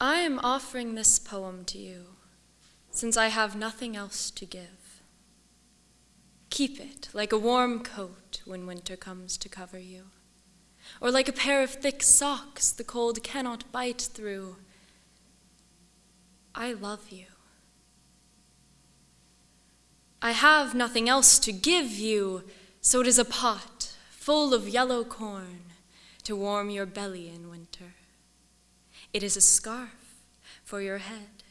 I am offering this poem to you since I have nothing else to give. Keep it like a warm coat when winter comes to cover you, or like a pair of thick socks the cold cannot bite through. I love you. I have nothing else to give you, so it is a pot full of yellow corn to warm your belly in winter. It is a scarf for your head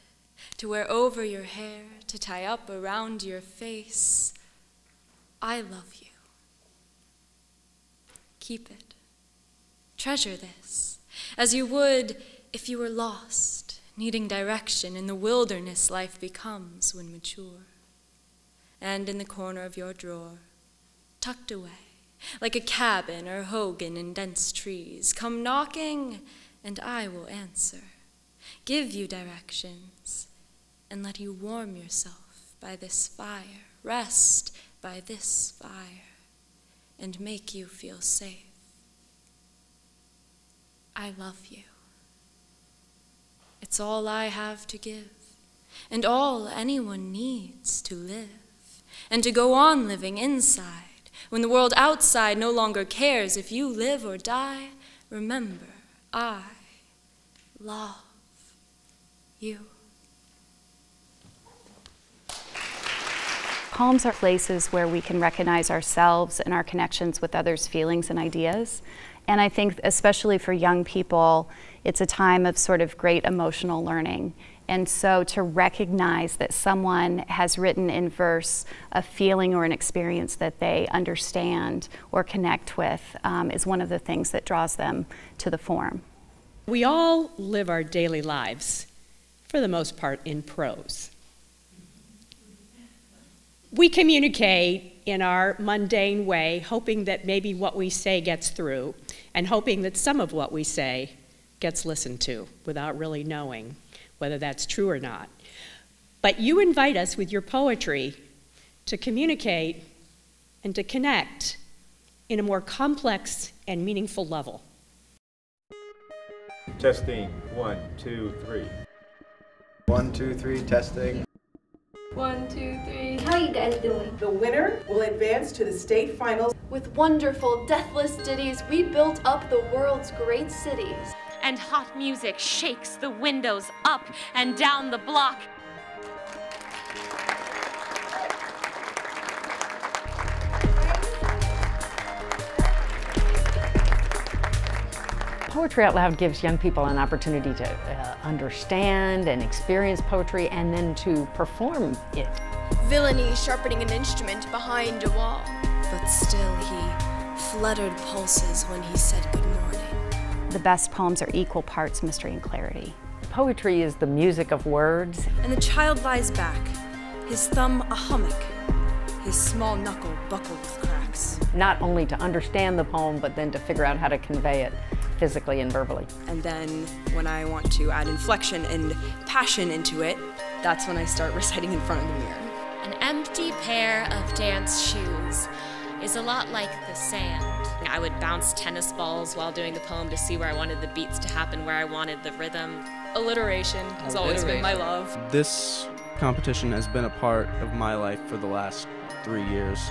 to wear over your hair, to tie up around your face. I love you. Keep it. Treasure this, as you would if you were lost, needing direction in the wilderness life becomes when mature. And in the corner of your drawer, tucked away, like a cabin or hogan in dense trees, come knocking, and I will answer, give you directions, and let you warm yourself by this fire, rest by this fire, and make you feel safe. I love you. It's all I have to give, and all anyone needs to live, and to go on living inside. When the world outside no longer cares if you live or die, remember, I love you. Poems are places where we can recognize ourselves and our connections with others' feelings and ideas. And I think, especially for young people, it's a time of sort of great emotional learning. And so to recognize that someone has written in verse a feeling or an experience that they understand or connect with um, is one of the things that draws them to the form. We all live our daily lives, for the most part, in prose. We communicate in our mundane way, hoping that maybe what we say gets through, and hoping that some of what we say gets listened to without really knowing whether that's true or not. But you invite us with your poetry to communicate and to connect in a more complex and meaningful level. Testing. One, two, three. One, two, three, testing. One, two, three. How you guys doing? The winner will advance to the state finals. With wonderful, deathless ditties, we built up the world's great cities. And hot music shakes the windows up and down the block. Poetry Out Loud gives young people an opportunity to uh, understand and experience poetry and then to perform it. Villainy sharpening an instrument behind a wall. But still he fluttered pulses when he said good morning. The best poems are equal parts mystery and clarity. Poetry is the music of words. And the child lies back, his thumb a hummock, his small knuckle buckled with cracks. Not only to understand the poem, but then to figure out how to convey it physically and verbally. And then when I want to add inflection and passion into it, that's when I start reciting in front of the mirror. An empty pair of dance shoes is a lot like the sand. I would bounce tennis balls while doing the poem to see where I wanted the beats to happen, where I wanted the rhythm. Alliteration has always been my love. This competition has been a part of my life for the last three years.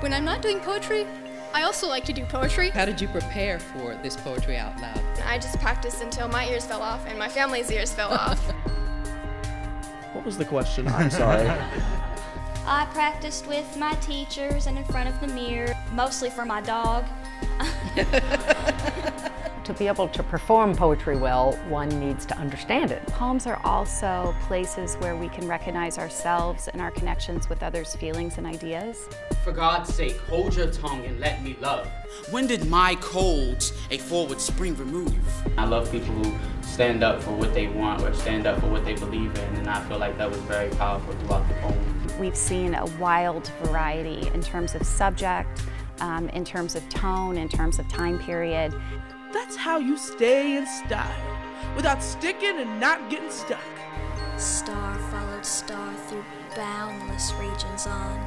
When I'm not doing poetry, I also like to do poetry. How did you prepare for this Poetry Out Loud? I just practiced until my ears fell off and my family's ears fell off. What was the question? I'm sorry. I practiced with my teachers and in front of the mirror, mostly for my dog. to be able to perform poetry well, one needs to understand it. Poems are also places where we can recognize ourselves and our connections with others' feelings and ideas. For God's sake, hold your tongue and let me love. When did my colds a forward spring remove? I love people who stand up for what they want or stand up for what they believe in, and I feel like that was very powerful throughout the poem. We've seen a wild variety in terms of subject, um, in terms of tone, in terms of time period. That's how you stay in style, without sticking and not getting stuck. Star followed star through boundless regions on.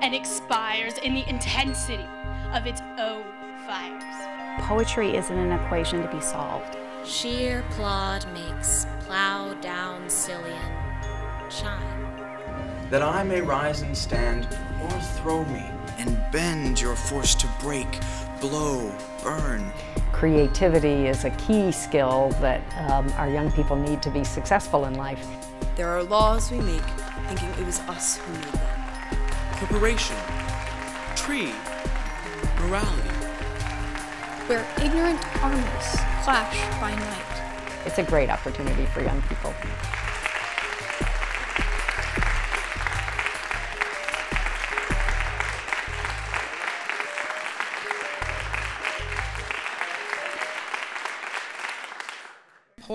And expires in the intensity of its own fires. Poetry isn't an equation to be solved. Sheer plod makes plow down sillion chime. That I may rise and stand, o'erthrow me, and bend you're forced to break, blow, burn. Creativity is a key skill that um, our young people need to be successful in life. There are laws we make thinking it was us who made them. Corporation, tree, morality. Where ignorant armies clash by night. It's a great opportunity for young people.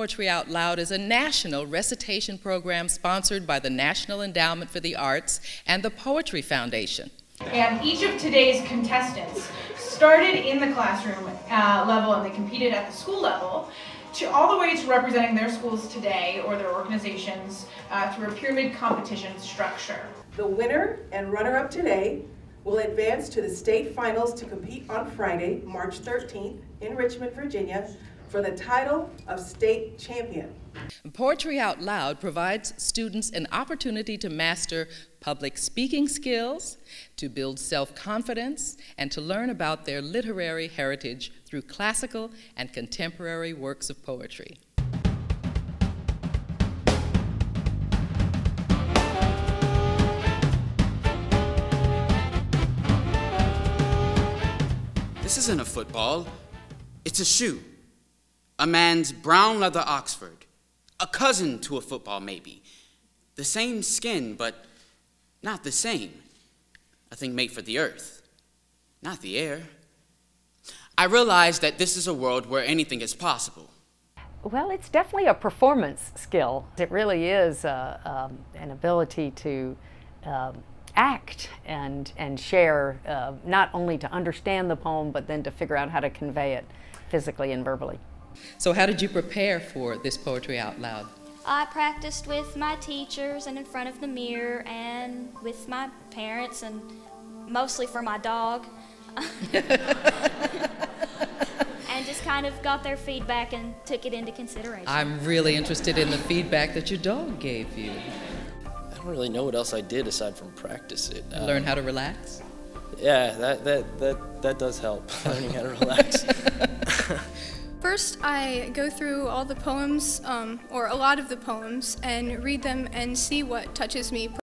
Poetry Out Loud is a national recitation program sponsored by the National Endowment for the Arts and the Poetry Foundation. And each of today's contestants started in the classroom uh, level and they competed at the school level to all the way to representing their schools today or their organizations uh, through a pyramid competition structure. The winner and runner-up today will advance to the state finals to compete on Friday, March 13th in Richmond, Virginia for the title of state champion. Poetry Out Loud provides students an opportunity to master public speaking skills, to build self confidence, and to learn about their literary heritage through classical and contemporary works of poetry. This isn't a football, it's a shoe. A man's brown leather Oxford. A cousin to a football, maybe. The same skin, but not the same. A thing made for the earth, not the air. I realize that this is a world where anything is possible. Well, it's definitely a performance skill. It really is uh, um, an ability to um, act and, and share, uh, not only to understand the poem, but then to figure out how to convey it physically and verbally. So, how did you prepare for this Poetry Out Loud? I practiced with my teachers and in front of the mirror and with my parents and mostly for my dog. and just kind of got their feedback and took it into consideration. I'm really interested in the feedback that your dog gave you. I don't really know what else I did aside from practice it. Um, Learn how to relax? Yeah, that, that, that, that does help, learning how to relax. First, I go through all the poems, um, or a lot of the poems, and read them and see what touches me